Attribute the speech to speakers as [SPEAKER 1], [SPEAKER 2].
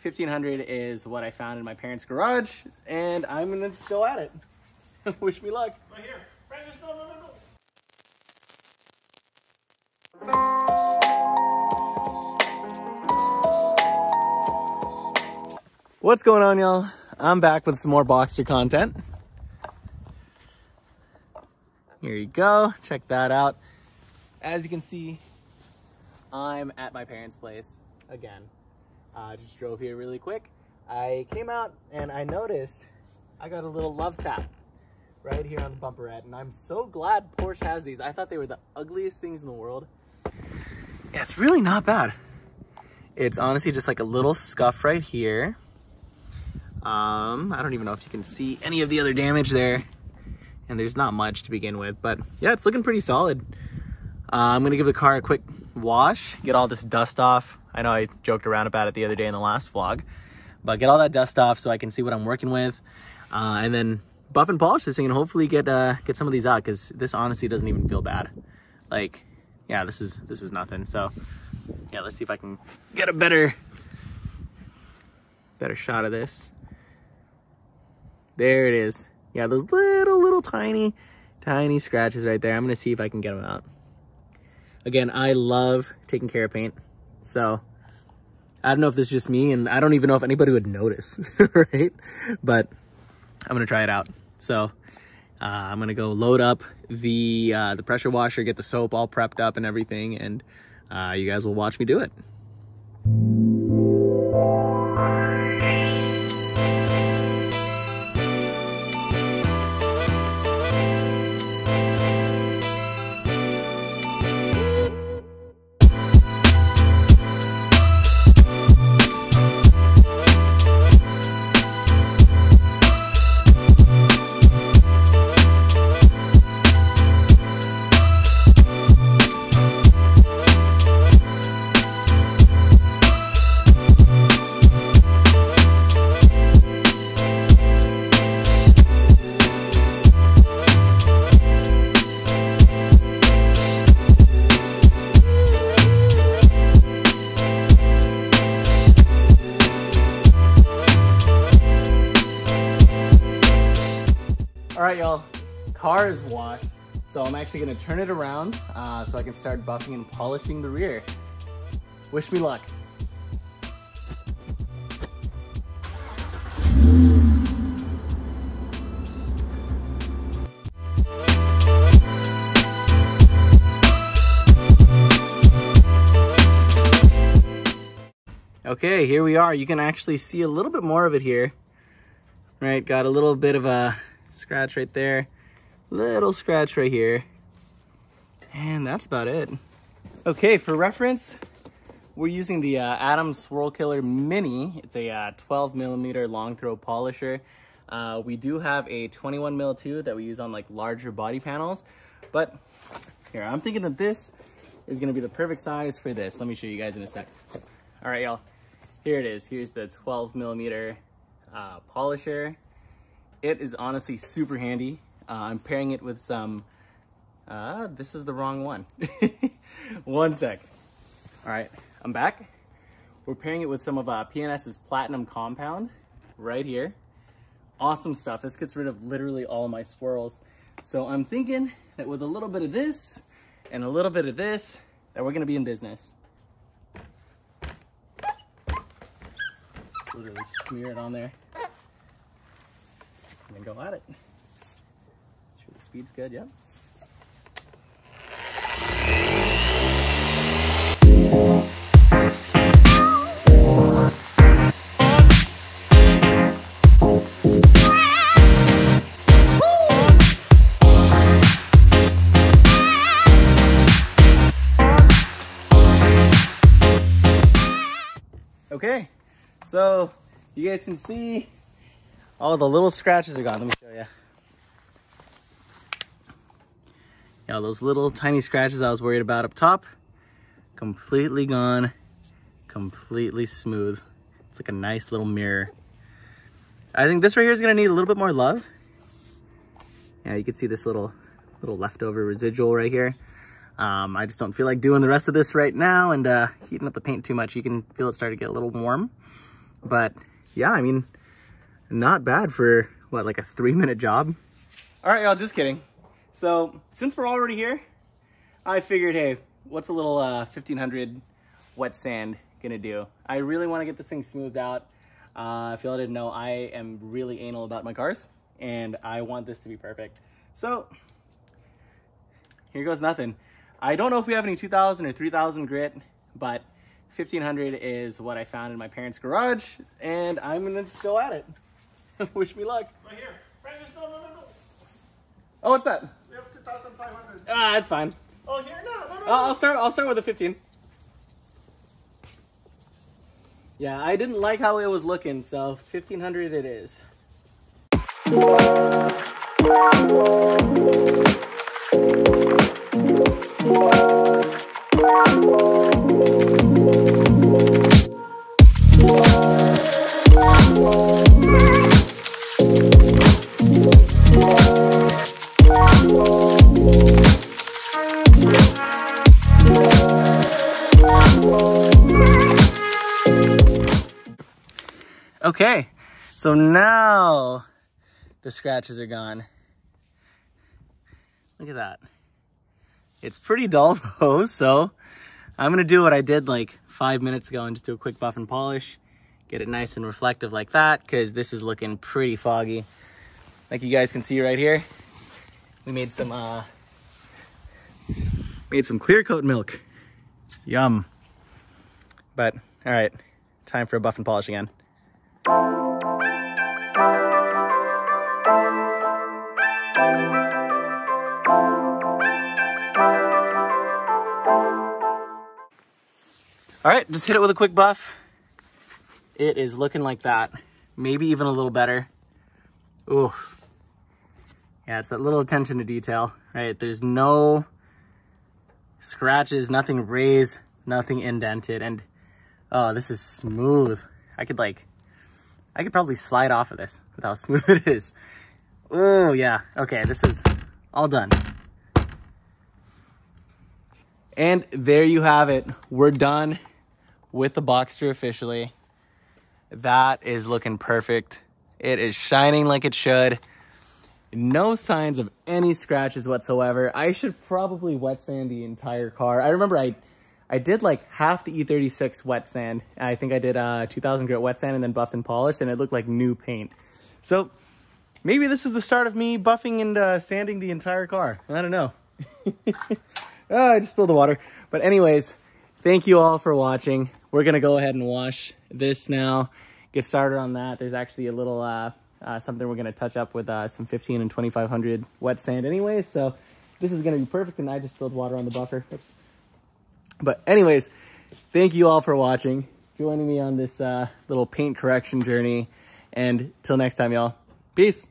[SPEAKER 1] 1500 is what I found in my parents' garage, and I'm gonna still at it. Wish me luck.
[SPEAKER 2] Right here. Francis, no, no, no, no.
[SPEAKER 1] What's going on, y'all? I'm back with some more Boxster content. Here you go. Check that out. As you can see, I'm at my parents' place again. I uh, just drove here really quick. I came out and I noticed I got a little love tap right here on the bumper bumperette, and I'm so glad Porsche has these. I thought they were the ugliest things in the world. Yeah, it's really not bad. It's honestly just like a little scuff right here. Um, I don't even know if you can see any of the other damage there. And there's not much to begin with, but yeah, it's looking pretty solid. Uh, I'm gonna give the car a quick wash, get all this dust off. I know I joked around about it the other day in the last vlog, but get all that dust off so I can see what I'm working with. Uh, and then buff and polish this thing and hopefully get uh, get some of these out because this honestly doesn't even feel bad. Like, yeah, this is this is nothing. So yeah, let's see if I can get a better better shot of this. There it is. Yeah, those little, little tiny, tiny scratches right there. I'm to see if I can get them out. Again, I love taking care of paint. So I don't know if this is just me and I don't even know if anybody would notice, right? But I'm to try it out. So uh, I'm to go load up the, uh, the pressure washer, get the soap all prepped up and everything. And uh, you guys will watch me do it. All right, y'all, car is washed. So I'm actually gonna turn it around uh, so I can start buffing and polishing the rear. Wish me luck. Okay, here we are. You can actually see a little bit more of it here. Right, got a little bit of a scratch right there, little scratch right here, and that's about it. Okay, for reference, we're using the uh, Swirl Killer Mini. It's a uh, 12 millimeter long throw polisher. Uh, we do have a 21 mil too that we use on like larger body panels, but here, I'm thinking that this is gonna be the perfect size for this. Let me show you guys in a sec. All right, y'all, here it is. Here's the 12 millimeter uh, polisher. It is honestly super handy. Uh, I'm pairing it with some, uh, this is the wrong one. one sec. All right, I'm back. We're pairing it with some of uh, PNS's Platinum Compound right here. Awesome stuff. This gets rid of literally all my swirls. So I'm thinking that with a little bit of this and a little bit of this, that we're gonna be in business. Literally smear it on there and go at it. Sure the speed's good, yep. Okay, so you guys can see all the little scratches are gone. Let me show you. Yeah, those little tiny scratches I was worried about up top, completely gone, completely smooth. It's like a nice little mirror. I think this right here is gonna need a little bit more love. Yeah, you can see this little, little leftover residual right here. Um, I just don't feel like doing the rest of this right now and uh, heating up the paint too much. You can feel it start to get a little warm. But yeah, I mean, not bad for what, like a three minute job? All right, y'all, just kidding. So since we're already here, I figured, hey, what's a little uh, 1500 wet sand gonna do? I really wanna get this thing smoothed out. Uh, if y'all didn't know, I am really anal about my cars and I want this to be perfect. So here goes nothing. I don't know if we have any 2000 or 3000 grit, but 1500 is what I found in my parents' garage and I'm gonna just go at it. Wish me luck.
[SPEAKER 2] Right here. Francis, no, no, no, no.
[SPEAKER 1] Oh, what's that?
[SPEAKER 2] We have 2,500.
[SPEAKER 1] Ah, that's fine.
[SPEAKER 2] Oh, here? No, no, no.
[SPEAKER 1] Uh, I'll start. I'll start with a 15. Yeah, I didn't like how it was looking, so 1500 it is. Okay, so now the scratches are gone. Look at that. It's pretty dull though, so I'm gonna do what I did like five minutes ago and just do a quick buff and polish. Get it nice and reflective like that, because this is looking pretty foggy. Like you guys can see right here, we made some uh, made some clear coat milk. Yum. But all right, time for a buff and polish again. All right, just hit it with a quick buff. It is looking like that. Maybe even a little better. Ooh. Yeah, it's that little attention to detail, right? There's no scratches, nothing raised, nothing indented. And oh, this is smooth. I could like, I could probably slide off of this with how smooth it is. Oh yeah, okay, this is all done. And there you have it. We're done with the Boxster officially. That is looking perfect. It is shining like it should. No signs of any scratches whatsoever. I should probably wet sand the entire car. I remember I I did like half the E36 wet sand. I think I did uh 2000 grit wet sand and then buffed and polished and it looked like new paint. So maybe this is the start of me buffing and uh, sanding the entire car. I don't know. oh, I just spilled the water. But anyways, thank you all for watching. We're to go ahead and wash this now. Get started on that. There's actually a little uh, uh, something we're to touch up with uh, some 15 and 2500 wet sand anyways. So this is to be perfect. And I just spilled water on the buffer. Oops. But anyways, thank you all for watching, joining me on this uh, little paint correction journey. And till next time, y'all. Peace.